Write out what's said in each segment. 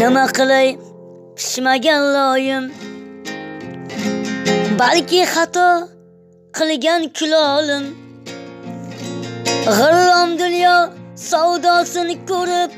nima qilay? Pishmagan loyim. Balki xato qilgan kulolim. G'irrom dunyo savdosini ko'rib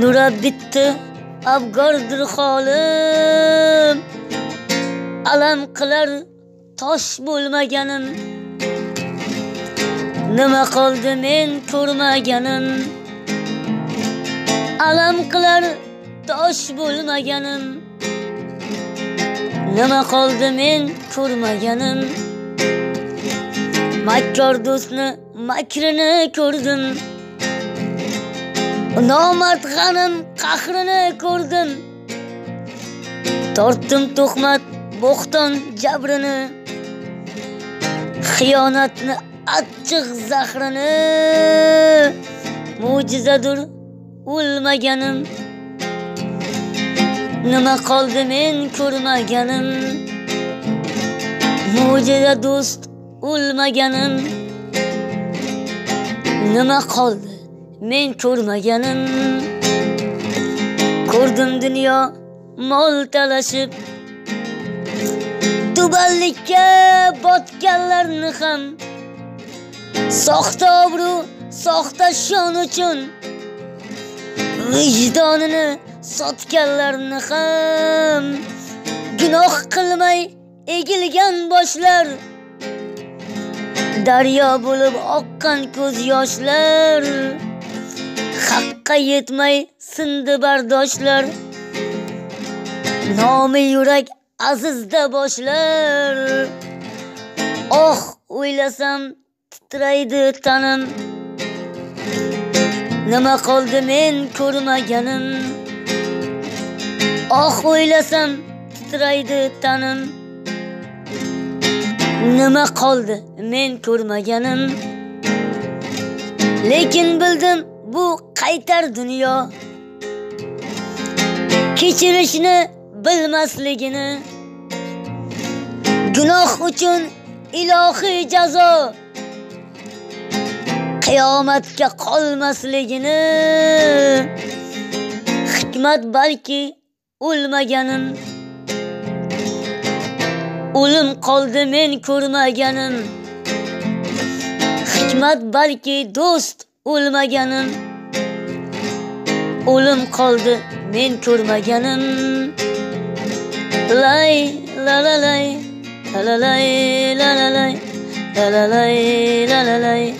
nurab bitdi abgordir holim alam qilar tosh bo'lmaganim. Nima qoldi men ko'rmaganim. Alam qilar tosh bo'lmaganim. Nima qoldi men ko'rmaganim. Makkor do'stni makrini ko'rdim. Nomard g'anim qahrini ko'rdim. Tortdim tuhmat bo'xton jabrini. Xiyonatni achchiq zahrini. Mo'jizadir o'lmaganim. Nima qoldi men ko'rmaganim. Mo'jiza do'st o'lmaganim. Nima qoldi men ko'rmaganim. Ko'rdim dunyo mol talashib. Tubanlikka botganlarni ham. Soxta obro' soxta shon uchun. Vijdonini sotganlarni ham gunoh qilmay egilgan boshlar. Daryo bo'lib oqqan ko'z yoshlar haqqa yetmay sindi bardoshlar. Nomi yurak azizda boshlar. Oh o'ylasam titraydi tanim. Nima qoldi men ko'rmaganim? Oh o'ylasam titraydi tanim. Nima qoldi men ko'rmaganim? Lekin bildim bu qaytar dunyo. Kechirishni bilmasligini. Gunoh uchun ilohiy jazo. Qiyomatga qolmasligini. Hikmat balki o'lmaganim. O'lim qoldi men ko'rmaganim. Hikmat balki do'st o'lmaganim. O'lim qoldi men ko'rmaganim. Lay la la lay. La la lay la la lay. La la lay la la lay.